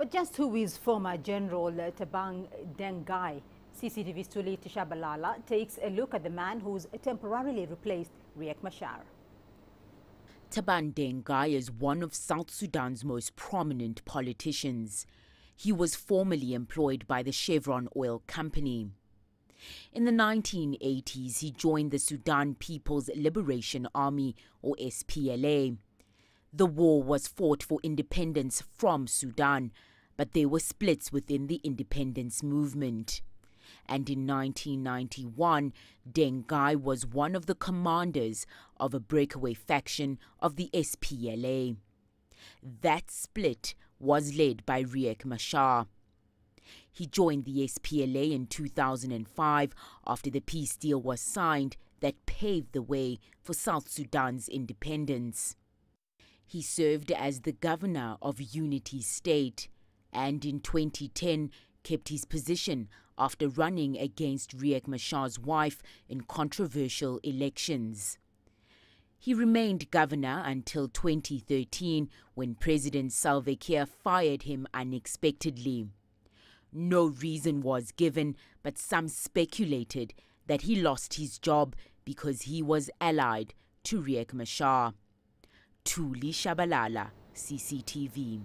But just who is former General Thabang Dengai? CCTV's Thuli Tshabalala takes a look at the man who's temporarily replaced Riek Machar. Taban Deng Gai is one of South Sudan's most prominent politicians. He was formerly employed by the Chevron Oil Company. In the 1980s, he joined the Sudan People's Liberation Army, or SPLA. The war was fought for independence from Sudan, but there were splits within the independence movement. And in 1991, Deng Gai was one of the commanders of a breakaway faction of the SPLA. That split was led by Riek Machar. He joined the SPLA in 2005 after the peace deal was signed that paved the way for South Sudan's independence. He served as the governor of Unity State and in 2010 kept his position after running against Riek Machar's wife in controversial elections. He remained governor until 2013 when President Salva Kiir fired him unexpectedly. No reason was given, but some speculated that he lost his job because he was allied to Riek Machar. Thuli Tshabalala, CCTV.